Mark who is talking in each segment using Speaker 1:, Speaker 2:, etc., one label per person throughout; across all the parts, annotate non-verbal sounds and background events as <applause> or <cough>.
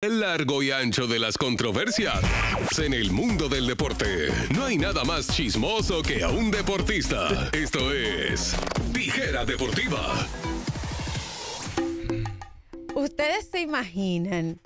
Speaker 1: El largo y ancho de las controversias. En el mundo del deporte, no hay nada más chismoso que a un deportista. Esto es Tijera Deportiva.
Speaker 2: ¿Ustedes se imaginan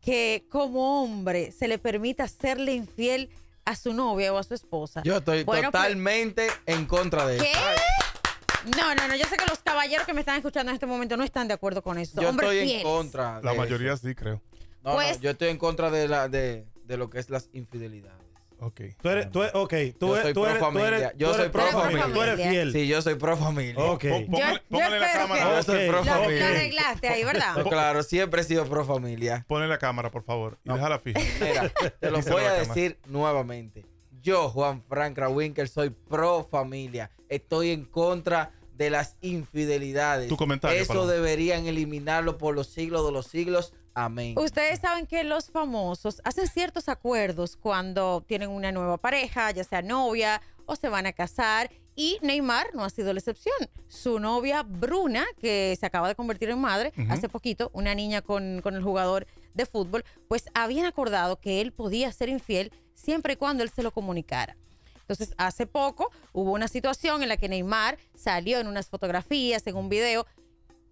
Speaker 2: que como hombre se le permita serle infiel a su novia o a su esposa?
Speaker 3: Yo estoy
Speaker 2: Bueno, pues,
Speaker 3: totalmente en contra de
Speaker 2: ¿Qué?
Speaker 3: eso.
Speaker 2: No, no, no. Yo sé que los caballeros que me están escuchando en este momento no están de acuerdo con eso.
Speaker 3: Yo
Speaker 2: Hombres
Speaker 3: estoy en contra.
Speaker 4: La mayoría
Speaker 3: eso.
Speaker 4: sí, creo.
Speaker 3: No, no,
Speaker 2: Pues-
Speaker 3: yo estoy en contra de, la, de, de lo que es las infidelidades.
Speaker 4: Ok.
Speaker 5: Tú eres, tú eres, ok, tú,
Speaker 3: Yo
Speaker 5: eres-
Speaker 3: soy
Speaker 5: tú
Speaker 3: pro
Speaker 5: eres, tú
Speaker 3: familia.
Speaker 5: eres,
Speaker 3: Yo soy
Speaker 5: eres
Speaker 3: pro
Speaker 2: familia.
Speaker 5: Tú eres fiel.
Speaker 3: Sí, yo soy pro familia.
Speaker 5: Ok.
Speaker 4: Pó- Póngale,
Speaker 2: yo
Speaker 4: póngale la cámara.
Speaker 2: que-
Speaker 3: Yo soy pro
Speaker 2: Lo, lo
Speaker 3: familia.
Speaker 2: arreglaste ahí, ¿verdad?
Speaker 3: No, claro, siempre he sido pro familia.
Speaker 4: Ponle la cámara, por favor. Y déjala fija.
Speaker 3: Mira, te lo voy
Speaker 4: a
Speaker 3: decir nuevamente. Yo, Juan Frank Krawinkel, soy pro familia. Estoy en contra de las infidelidades.
Speaker 4: Tu comentario,
Speaker 3: Eso
Speaker 4: Paloma.
Speaker 3: deberían eliminarlo por los siglos de los siglos. Amén.
Speaker 2: Ustedes saben que los famosos hacen ciertos acuerdos cuando tienen una nueva pareja, ya sea novia o se van a casar. Y Neymar no ha sido la excepción. Su novia Bruna, que se acaba de convertir en madre hace poquito, una niña con, con el jugador de fútbol, pues habían acordado que él podía ser infiel siempre y cuando él se lo comunicara. Entonces, hace poco hubo una situación en la que Neymar salió en unas fotografías, en un video,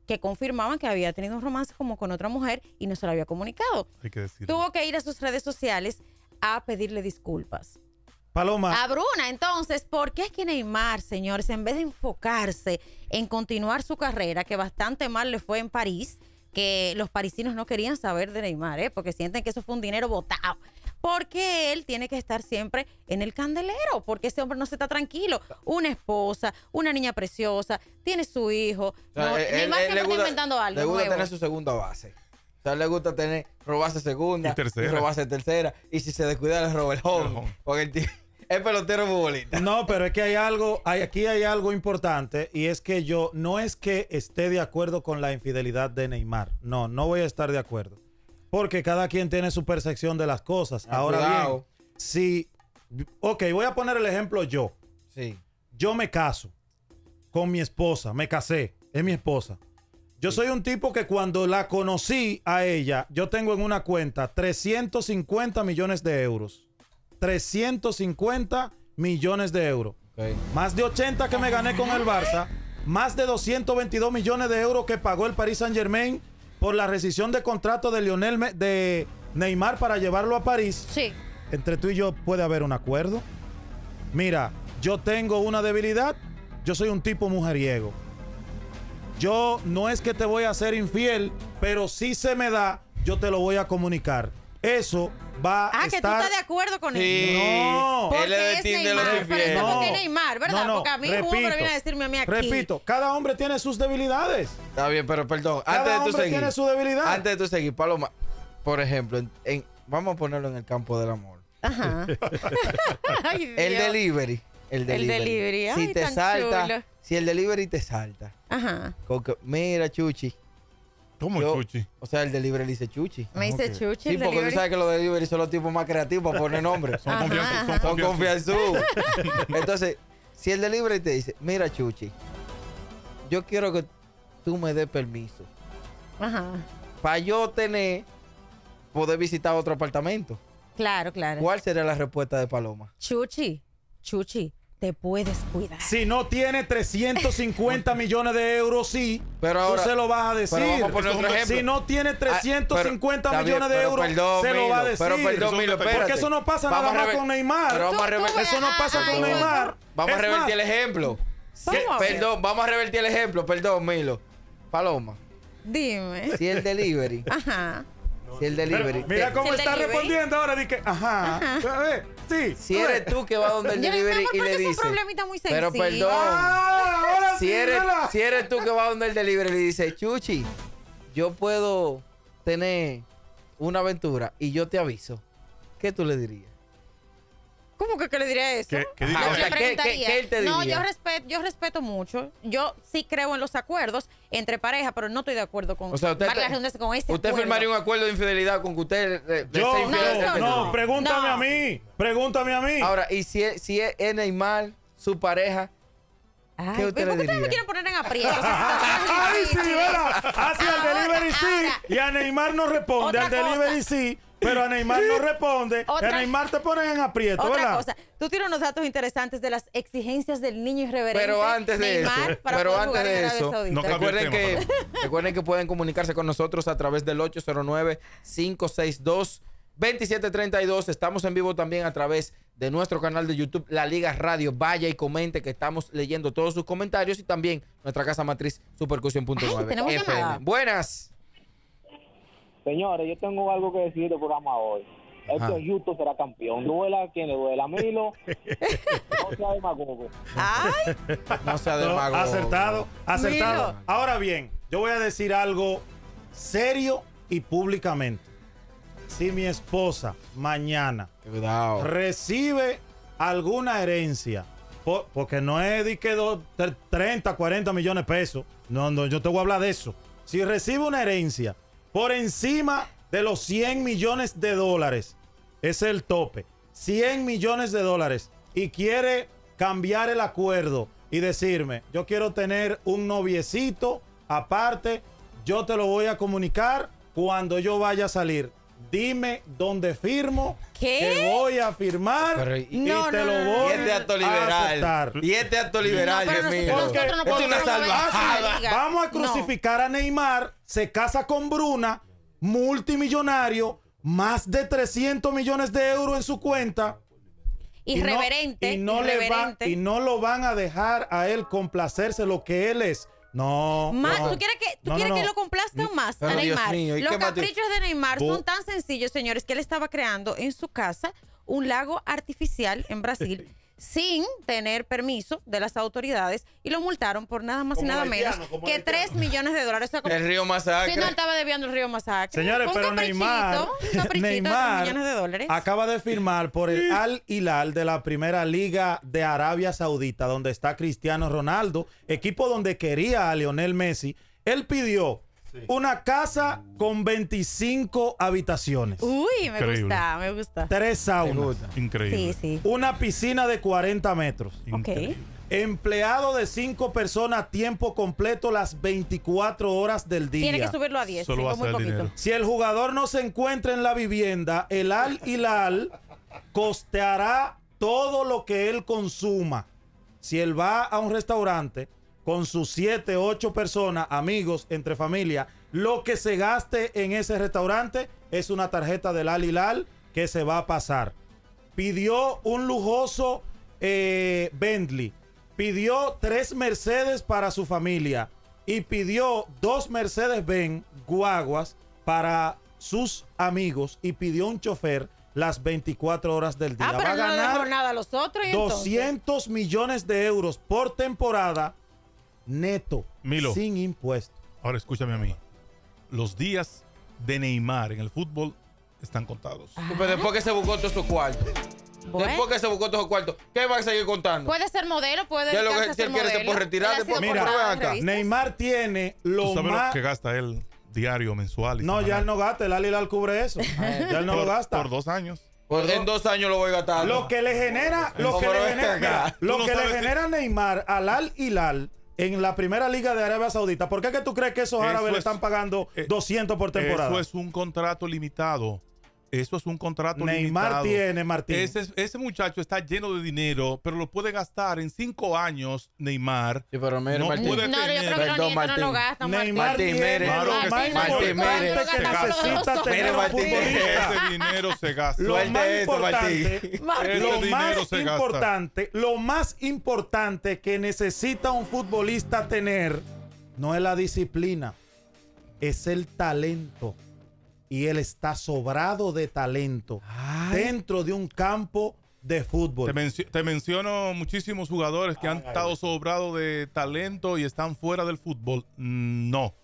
Speaker 2: que confirmaban que había tenido un romance como con otra mujer y no se lo había comunicado.
Speaker 4: Hay que decir.
Speaker 2: Tuvo que ir a sus redes sociales a pedirle disculpas.
Speaker 5: Paloma,
Speaker 2: A Bruna, entonces, ¿por qué es que Neymar, señores, en vez de enfocarse en continuar su carrera, que bastante mal le fue en París, que los parisinos no querían saber de Neymar, ¿eh? porque sienten que eso fue un dinero botado. Porque él tiene que estar siempre en el candelero, porque ese hombre no se está tranquilo. Una esposa, una niña preciosa, tiene su hijo.
Speaker 3: O sea,
Speaker 2: No,
Speaker 3: él- él
Speaker 2: siempre
Speaker 3: le
Speaker 2: está
Speaker 3: gusta-
Speaker 2: inventando algo.
Speaker 3: Le gusta
Speaker 2: nuevo.
Speaker 3: tener su segunda base. O sea, le gusta tener, robarse segunda,
Speaker 4: Y tercera.
Speaker 3: robarse tercera. Y si se descuida, le roba el home. Porque el tío <laughs> es pelotero futbolista.
Speaker 5: no, pero es que hay algo, hay, aquí hay algo importante y es que yo no es que esté de acuerdo con la infidelidad de Neymar. No, no voy a estar de acuerdo. Porque cada quien tiene su percepción de las cosas.
Speaker 3: Ah,
Speaker 5: Ahora
Speaker 3: cuidado.
Speaker 5: bien, si, ok, voy a poner el ejemplo yo.
Speaker 3: Sí.
Speaker 5: yo me caso con mi esposa, me casé, es mi esposa. Yo soy un tipo que cuando la conocí a ella, yo tengo en una cuenta 350 millones de euros. 350 millones de euros. Más de 80 que me gané con el Barça. Más de 222 millones de euros que pagó el Paris Saint Germain por la rescisión de contrato de Lionel Me- de Neymar para llevarlo a París
Speaker 2: Sí.
Speaker 5: entre tú y yo puede haber un acuerdo. Mira, yo tengo una debilidad, yo soy un tipo mujeriego. Yo no es que te voy a ser infiel, pero si se me da, yo te lo voy a comunicar. Eso va
Speaker 2: Ah,
Speaker 5: a
Speaker 2: que tú
Speaker 5: estar...
Speaker 2: estás de acuerdo con él.
Speaker 3: Sí.
Speaker 5: No.
Speaker 3: Él
Speaker 2: Porque
Speaker 3: es
Speaker 2: es
Speaker 3: del team de los
Speaker 2: Neymar, pero es
Speaker 3: infieles.
Speaker 2: como que
Speaker 5: No.
Speaker 2: Neymar, ¿verdad?
Speaker 5: No, no,
Speaker 2: Porque a mí un hombre
Speaker 5: repito,
Speaker 2: viene a decirme a mí aquí.
Speaker 5: Repito, cada hombre tiene sus debilidades.
Speaker 3: Está bien, pero perdón.
Speaker 5: Cada
Speaker 3: Antes de tú
Speaker 5: hombre
Speaker 3: seguir.
Speaker 5: tiene su debilidad.
Speaker 3: Antes de tú seguir, Paloma, por ejemplo, en- en- vamos a ponerlo en el campo del amor.
Speaker 2: Ajá. <laughs> Ay,
Speaker 3: El delivery. El delivery.
Speaker 2: delivery, ay,
Speaker 3: Si te
Speaker 2: tan
Speaker 3: salta,
Speaker 2: chulo.
Speaker 3: si el delivery te salta.
Speaker 2: Ajá.
Speaker 3: con que, mira, Chuchi.
Speaker 4: ¿Cómo,
Speaker 3: yo-
Speaker 4: Chuchi?
Speaker 3: O sea, el delivery le dice Chuchi.
Speaker 2: Me dice. Chuchi,
Speaker 3: Sí, porque tú sabes que los delivery son los tipos más creativos para poner nombres. <laughs>
Speaker 4: Son
Speaker 2: ajá.
Speaker 4: Son
Speaker 3: confianzú. <laughs> Entonces, si el delivery te dice, mira, Chuchi, yo quiero que tú me des permiso
Speaker 2: Ajá.
Speaker 3: para yo tener, poder visitar otro apartamento.
Speaker 2: Claro, claro.
Speaker 3: ¿Cuál sería la respuesta de Paloma?
Speaker 2: Chuchi, Chuchi, te puedes cuidar.
Speaker 5: Si no tiene 350 millones de euros, sí.
Speaker 3: Pero ahora-
Speaker 5: tú se lo vas a decir.
Speaker 3: pero vamos a poner otro ejemplo.
Speaker 5: Si no tiene
Speaker 3: Ah,
Speaker 5: 350
Speaker 3: pero- está bien,
Speaker 5: millones de
Speaker 3: pero
Speaker 5: euros,
Speaker 3: perdón,
Speaker 5: se lo va a decir.
Speaker 3: Pero perdón, Milo.
Speaker 5: Porque eso no pasa
Speaker 3: Vamos
Speaker 5: nada
Speaker 3: a
Speaker 5: más con Neymar.
Speaker 3: Pero vamos a
Speaker 5: Eso no pasa
Speaker 2: Ay,
Speaker 5: con Neymar.
Speaker 3: Vamos a revertir
Speaker 5: más,
Speaker 3: el ejemplo.
Speaker 2: Ver.
Speaker 3: Perdón, vamos a revertir el ejemplo. Perdón, Milo. Paloma,
Speaker 2: Dime.
Speaker 3: si el delivery,
Speaker 2: Ajá.
Speaker 3: Si el delivery,
Speaker 5: Mira
Speaker 3: te-
Speaker 5: cómo
Speaker 2: ¿El
Speaker 5: está
Speaker 2: delivery?
Speaker 5: respondiendo ahora. Di que, ajá. A ver, sí.
Speaker 3: si eres tú que va donde el delivery y le
Speaker 2: es un
Speaker 3: dice,
Speaker 2: problemita muy
Speaker 3: pero perdón,
Speaker 5: Ah, ahora
Speaker 3: si
Speaker 5: sí,
Speaker 3: eres,
Speaker 5: mira.
Speaker 3: si eres tú que va donde el delivery y le dice, Chuchi, yo puedo tener una aventura y yo te aviso, ¿qué tú le dirías?
Speaker 2: ¿Cómo que, que le diría eso?
Speaker 3: O sea, ¿qué-
Speaker 2: preguntaría.
Speaker 3: qué- qué él te
Speaker 2: No, yo respeto, yo respeto mucho. Yo sí creo en los acuerdos entre parejas, pero no estoy de acuerdo con,
Speaker 3: O sea, usted,
Speaker 2: con ese
Speaker 3: usted
Speaker 2: acuerdo.
Speaker 3: firmaría un acuerdo de infidelidad con que usted le, le
Speaker 5: Yo,
Speaker 2: no,
Speaker 5: no,
Speaker 2: no.
Speaker 5: pregúntame
Speaker 2: No.
Speaker 5: a mí. Pregúntame a mí.
Speaker 3: Ahora, y si es, si es es Neymar, su pareja,
Speaker 2: Ay,
Speaker 3: ¿Qué usted
Speaker 2: ¿por qué ustedes me quieren poner en aprietos? <laughs>
Speaker 5: Ay, sí, ¿verdad? Hacia el
Speaker 2: Ahora,
Speaker 5: delivery sí.
Speaker 2: ahora.
Speaker 5: Y a Neymar no responde.
Speaker 2: Otra
Speaker 5: Al delivery
Speaker 2: cosa.
Speaker 5: sí. Pero a Neymar no <laughs> responde.
Speaker 2: Otra-
Speaker 5: A Neymar te ponen en aprieto,
Speaker 2: Otra
Speaker 5: ¿verdad?
Speaker 2: cosa, tú tienes unos datos interesantes de las exigencias del niño irreverente.
Speaker 3: Pero antes de
Speaker 2: Neymar,
Speaker 3: eso,
Speaker 2: para
Speaker 3: pero antes de eso.
Speaker 4: No
Speaker 3: recuerden
Speaker 4: tema,
Speaker 3: que, <laughs> recuerden que pueden comunicarse con nosotros a través del 809-562-2732. Estamos en vivo también a través de nuestro canal de YouTube, La Liga Radio. Vaya y comente que estamos leyendo todos sus comentarios y también nuestra casa matriz Supercusión.9.
Speaker 2: Ay, tenemos
Speaker 3: FM.
Speaker 2: llamada.
Speaker 3: Buenas.
Speaker 6: Señores, yo tengo algo que decir del programa hoy.
Speaker 3: Ajá.
Speaker 6: Este Justo será campeón. Duela quien le duela. Milo, <laughs> no sea demagogo.
Speaker 2: Ay,
Speaker 3: No sea de
Speaker 5: No,
Speaker 3: mago.
Speaker 5: acertado, acertado.
Speaker 2: Milo.
Speaker 5: Ahora bien, yo voy a decir algo serio y públicamente. Si mi esposa mañana
Speaker 3: Cuidado.
Speaker 5: recibe alguna herencia, po- porque no es de que do- tre- 30, 40 millones de pesos, no, no, yo te voy a hablar de eso. Si recibe una herencia por encima de los 100 millones de dólares, es el tope, 100 millones de dólares, y quiere cambiar el acuerdo y decirme, yo quiero tener un noviecito aparte, yo te lo voy a comunicar cuando yo vaya a salir. Dime dónde firmo,
Speaker 2: ¿Qué?
Speaker 5: que voy a firmar
Speaker 3: Pero,
Speaker 5: y te
Speaker 2: no,
Speaker 5: lo voy
Speaker 3: Y este acto
Speaker 5: a aceptar.
Speaker 3: Y este acto liberal,
Speaker 2: No,
Speaker 3: Dios mío. es una salvajada.
Speaker 5: Vamos a
Speaker 2: No.
Speaker 5: crucificar a Neymar, se casa con Bruna, multimillonario, más de 300 millones de euros en su cuenta. y no-
Speaker 2: irreverente.
Speaker 5: Y no, le va- y no lo van a dejar a él complacerse lo que él es. No.
Speaker 2: Más,
Speaker 5: no.
Speaker 2: ¿Tú quieres que, tú
Speaker 5: No, no,
Speaker 2: quieres que lo complazca más
Speaker 3: Pero
Speaker 2: a Neymar?
Speaker 3: mío, ¿y
Speaker 2: Los
Speaker 3: más
Speaker 2: caprichos de Neymar
Speaker 5: Bu-
Speaker 2: son tan sencillos, señores, que él estaba creando en su casa un lago artificial en Brasil <laughs> sin tener permiso de las autoridades y lo multaron por nada más y nada menos
Speaker 5: haitiano,
Speaker 2: que
Speaker 5: el
Speaker 2: 3 millones de dólares. O sea, como-
Speaker 3: El río
Speaker 2: si
Speaker 3: Masacre.
Speaker 2: no, él estaba debiendo el río Masacre.
Speaker 5: Señores,
Speaker 2: Un
Speaker 5: pero Neymar, Neymar
Speaker 2: 3 millones de dólares.
Speaker 5: acaba de firmar por el Al Hilal de la primera liga de Arabia Saudita, donde está Cristiano Ronaldo, equipo donde quería a Lionel Messi. Él pidió una casa con 25 habitaciones,
Speaker 2: Uy, me
Speaker 4: Increíble.
Speaker 2: gusta, me gusta.
Speaker 5: tres saunas.
Speaker 4: Increíble.
Speaker 2: Sí, sí.
Speaker 5: una piscina de 40 metros,
Speaker 2: Ok.
Speaker 4: Increíble.
Speaker 5: empleado de cinco personas a tiempo completo las 24 horas del día.
Speaker 2: Tiene que subirlo a 10,
Speaker 4: Solo
Speaker 2: sí,
Speaker 4: va a
Speaker 2: muy
Speaker 4: ser
Speaker 2: poquito.
Speaker 4: dinero.
Speaker 5: Si el jugador no se encuentra en la vivienda, el Al Hilal costeará todo lo que él consuma. Si él va a un restaurante con sus siete, ocho personas, amigos, entre familia, lo que se gaste en ese restaurante es una tarjeta del Al Hilal que se va a pasar. Pidió un lujoso eh, Bentley, pidió tres Mercedes para su familia y pidió dos Mercedes Benz guaguas para sus amigos y pidió un chofer las 24 horas del día.
Speaker 2: Ah,
Speaker 5: Va
Speaker 2: pero
Speaker 5: a
Speaker 2: no le dejó
Speaker 5: ganar
Speaker 2: nada a los otros. y entonces?
Speaker 5: 200 millones de euros por temporada neto,
Speaker 4: Milo.
Speaker 5: sin impuestos.
Speaker 4: Ahora escúchame a mí. Los días de Neymar en el fútbol están contados.
Speaker 3: Sí, Pero después que se buscó todos esos cuartos.
Speaker 2: Bueno.
Speaker 3: Después que se buscó todos esos cuartos, ¿qué va a seguir contando?
Speaker 2: Puede ser modelo, puede
Speaker 3: Ya lo que- si él
Speaker 2: ser
Speaker 3: quiere se puede retirar después,
Speaker 5: Mira,
Speaker 3: acá.
Speaker 5: Neymar tiene
Speaker 4: ¿Tú
Speaker 5: lo
Speaker 4: sabes
Speaker 5: más...
Speaker 4: lo que gasta él diario, mensual? y
Speaker 5: No, ya él no gasta, el Al Hilal cubre eso. <laughs> ya él no lo
Speaker 4: Por-
Speaker 5: gasta.
Speaker 4: Por dos años.
Speaker 3: Pues en dos años lo voy gastando.
Speaker 5: Lo que le genera, lo que le genera, mira, lo
Speaker 4: Tú no
Speaker 5: que le
Speaker 4: sabes si-
Speaker 5: genera Neymar al Al Hilal en la primera liga de Arabia Saudita. ¿Por qué que tú crees que esos
Speaker 4: Eso
Speaker 5: árabes le
Speaker 4: es-
Speaker 5: están pagando
Speaker 4: eh,
Speaker 5: 200 por temporada?
Speaker 4: Eso es un contrato limitado. Eso es un contrato
Speaker 5: Neymar
Speaker 4: limitado.
Speaker 5: tiene, Martín.
Speaker 4: Ese, ese muchacho está lleno de dinero, pero lo puede gastar en cinco años, Neymar.
Speaker 3: Sí, pero mire,
Speaker 4: No
Speaker 3: Martín.
Speaker 4: puede
Speaker 2: No, yo creo que
Speaker 3: Perdón,
Speaker 2: no
Speaker 3: Martín.
Speaker 2: lo gastan, Martín.
Speaker 5: Neymar
Speaker 3: Martín,
Speaker 5: tiene.
Speaker 4: Claro
Speaker 5: lo
Speaker 4: que
Speaker 5: importante
Speaker 3: Martín, mire.
Speaker 5: que
Speaker 2: Se gasta
Speaker 5: necesita tener un
Speaker 3: Martín.
Speaker 5: futbolista.
Speaker 4: Ese dinero se gasta.
Speaker 5: Lo más importante,
Speaker 2: Martín.
Speaker 5: Lo más
Speaker 4: gasta.
Speaker 5: importante, lo más importante que necesita un futbolista tener no es la disciplina, es el talento. Y él está sobrado de talento dentro de un campo de fútbol.
Speaker 4: Te, mencio- te menciono muchísimos jugadores que han estado sobrados de talento y están fuera del fútbol. Mm, No.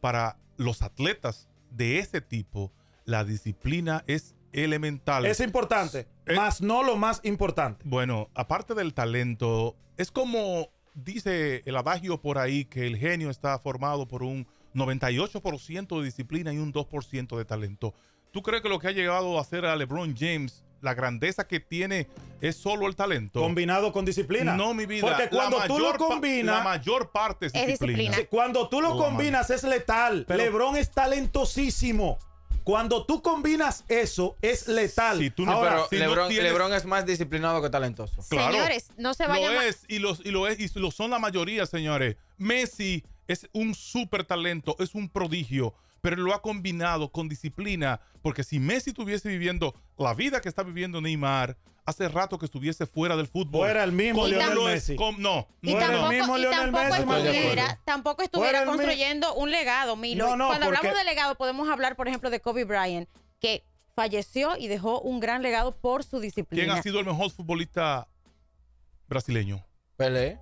Speaker 4: Para los atletas de ese tipo, la disciplina es elemental.
Speaker 5: Es importante,
Speaker 4: Eh.
Speaker 5: más no lo más importante.
Speaker 4: Bueno, aparte del talento, es como dice el adagio por ahí que el genio está formado por un 98% de disciplina y un 2% de talento. ¿Tú crees que lo que ha llegado a hacer a LeBron James la grandeza que tiene es solo el talento.
Speaker 5: Combinado con disciplina.
Speaker 4: No, mi vida.
Speaker 5: Porque cuando tú lo combinas.
Speaker 4: La mayor parte es,
Speaker 2: Es
Speaker 4: disciplina.
Speaker 2: disciplina.
Speaker 5: Sí, Cuando tú lo
Speaker 4: Oh,
Speaker 5: combinas es letal. LeBron es talentosísimo. Cuando tú combinas eso es letal.
Speaker 4: Si tú no-
Speaker 5: Ahora,
Speaker 3: Pero
Speaker 4: si no
Speaker 3: Lebron,
Speaker 4: tienes-
Speaker 3: Lebron es más disciplinado que talentoso.
Speaker 4: Claro.
Speaker 2: Señores, no se vayan
Speaker 4: Lo es y, los, y lo es y lo son la mayoría, señores. Messi es un súper talento, es un prodigio, pero lo ha combinado con disciplina, porque si Messi estuviese viviendo la vida que está viviendo Neymar, hace rato que estuviese fuera del fútbol.
Speaker 5: Fuera el mismo
Speaker 4: ¿Cómo
Speaker 5: Lionel? Messi.
Speaker 4: No,
Speaker 2: Y
Speaker 5: No era el
Speaker 2: tampoco,
Speaker 5: mismo Lionel Messi,
Speaker 2: estuviera, tampoco estuviera construyendo un legado, Milo.
Speaker 5: No, no,
Speaker 2: Cuando
Speaker 5: porque-
Speaker 2: hablamos de legado, podemos hablar, por ejemplo, de Kobe Bryant, que falleció y dejó un gran legado por su disciplina.
Speaker 4: ¿Quién ha sido el mejor futbolista brasileño?
Speaker 3: Pelé.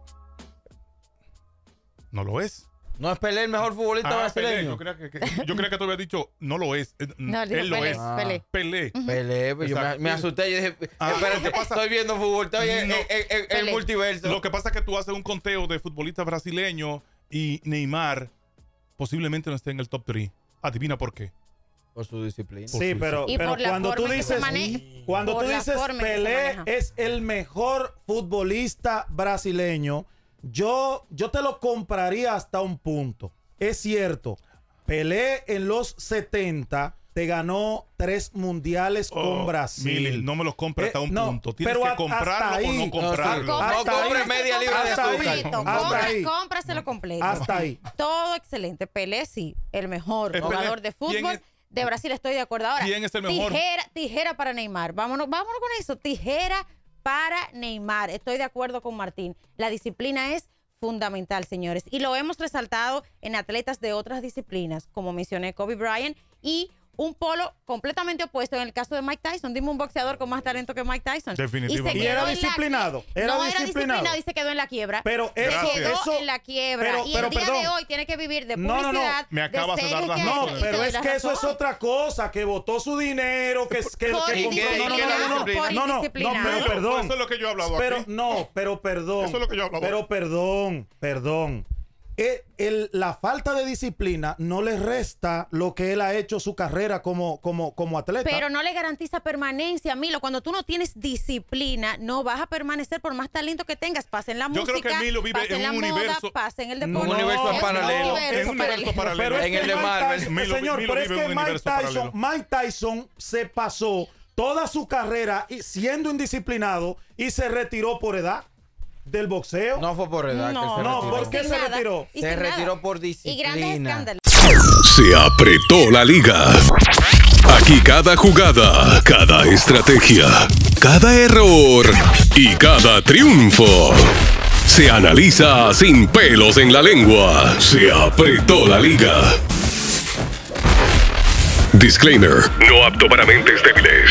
Speaker 4: No lo es.
Speaker 3: No es Pelé el mejor futbolista
Speaker 4: Ah, Pelé.
Speaker 3: brasileño.
Speaker 4: Yo creía que, que- yo creía que tú habías dicho, no lo es. Eh,
Speaker 2: No, él dijo
Speaker 4: lo
Speaker 2: Pelé,
Speaker 4: es.
Speaker 3: Ah.
Speaker 2: Pelé.
Speaker 4: Pelé.
Speaker 3: Pelé, pues yo me, asusté. Yo dije,
Speaker 4: Ah,
Speaker 3: espérate,
Speaker 4: pasa-
Speaker 3: estoy viendo fútbol, estoy en,
Speaker 4: No.
Speaker 3: en- en- en el multiverso.
Speaker 4: Lo que pasa es que tú haces un conteo de futbolistas brasileños y Neymar posiblemente no esté en el top 3. Adivina por qué.
Speaker 3: Por su disciplina.
Speaker 5: Sí, pero, cuando tú dices, cuando tú dices Pelé es el mejor futbolista brasileño, yo, yo te lo compraría hasta un punto. Es cierto, Pelé en los 70 te ganó tres mundiales con
Speaker 4: Oh,
Speaker 5: Brasil.
Speaker 4: Mili, no me los compres
Speaker 5: Eh,
Speaker 4: hasta un
Speaker 5: no,
Speaker 4: punto. Tienes
Speaker 5: pero
Speaker 4: que comprarlo o
Speaker 5: ahí.
Speaker 4: no
Speaker 5: No,
Speaker 4: comprarlo.
Speaker 3: No
Speaker 5: Hasta
Speaker 3: compre
Speaker 5: ahí.
Speaker 3: media libra de azúcar.
Speaker 2: completo,
Speaker 5: Hasta ahí.
Speaker 2: cómpraselo completo.
Speaker 5: Hasta ahí.
Speaker 2: Todo excelente. Pelé sí, el mejor
Speaker 4: Eh, Pelé,
Speaker 2: jugador de
Speaker 4: ¿quién
Speaker 2: fútbol de Brasil, estoy de acuerdo. Ahora,
Speaker 4: ¿Quién es el mejor?
Speaker 2: Tijera, tijera para Neymar. Vámonos, vámonos con eso. Tijera para Neymar. Estoy de acuerdo con Martín. La disciplina es fundamental, señores. Y lo hemos resaltado en atletas de otras disciplinas, como mencioné Kobe Bryant y un polo completamente opuesto en el caso de Mike Tyson. Dime un boxeador con más talento que Mike Tyson.
Speaker 4: Definitivamente.
Speaker 2: Y, se
Speaker 5: Y era
Speaker 2: quedó en la-
Speaker 5: disciplinado, era
Speaker 2: no
Speaker 5: disciplinado.
Speaker 2: era disciplinado y se quedó en la quiebra.
Speaker 5: Pero
Speaker 2: se
Speaker 5: eso-
Speaker 2: quedó
Speaker 5: eso-
Speaker 2: en la quiebra.
Speaker 5: pero-
Speaker 2: y
Speaker 5: pero,
Speaker 2: el día de hoy tiene que vivir de
Speaker 5: No, no, no.
Speaker 2: publicidad.
Speaker 4: Me acabas de dar
Speaker 2: series
Speaker 4: la
Speaker 2: que
Speaker 4: razón.
Speaker 5: No, pero es que eso es otra cosa, que votó su dinero, que que,
Speaker 2: Por
Speaker 5: que compró- no, no, no, no, no, no, no, no, no, pero perdón.
Speaker 4: Eso es lo que yo he hablado
Speaker 5: Pero no, pero perdón.
Speaker 4: Eso es lo que yo he hablado.
Speaker 5: Pero perdón, perdón. Eh, el- la falta de disciplina no le resta lo que él ha hecho su carrera como, como, como atleta.
Speaker 2: Pero no le garantiza permanencia, Milo. Cuando tú no tienes disciplina, no vas a permanecer por más talento que tengas. Pasa en la
Speaker 4: Yo creo
Speaker 2: música,
Speaker 4: que Milo vive en
Speaker 2: la
Speaker 4: un
Speaker 2: moda,
Speaker 4: universo-
Speaker 2: pasa en el
Speaker 5: No,
Speaker 2: deporte.
Speaker 3: Un universo
Speaker 2: Es un
Speaker 3: paralelo.
Speaker 2: universo
Speaker 4: Es un universo
Speaker 2: paralelo.
Speaker 4: paralelo.
Speaker 5: Pero es
Speaker 3: En
Speaker 5: que
Speaker 3: el de
Speaker 5: Mike
Speaker 3: Marvel.
Speaker 4: Milo-
Speaker 5: señor,
Speaker 4: Milo
Speaker 5: pero es que Mike Tyson. Mike Tyson se pasó toda su carrera siendo indisciplinado y se retiró por edad del boxeo.
Speaker 3: No fue por edad
Speaker 2: No,
Speaker 3: que se
Speaker 5: no,
Speaker 3: retiró.
Speaker 5: ¿por qué
Speaker 2: Sin
Speaker 5: se
Speaker 2: nada.
Speaker 5: retiró?
Speaker 2: Y
Speaker 3: Se
Speaker 2: nada.
Speaker 3: retiró por
Speaker 2: Y grandes
Speaker 3: disciplina.
Speaker 2: escándalos.
Speaker 1: Se apretó la liga. Aquí cada jugada, cada estrategia, cada error y cada triunfo. Se analiza sin pelos en la lengua. Se apretó la liga. Disclaimer. No apto para mentes débiles.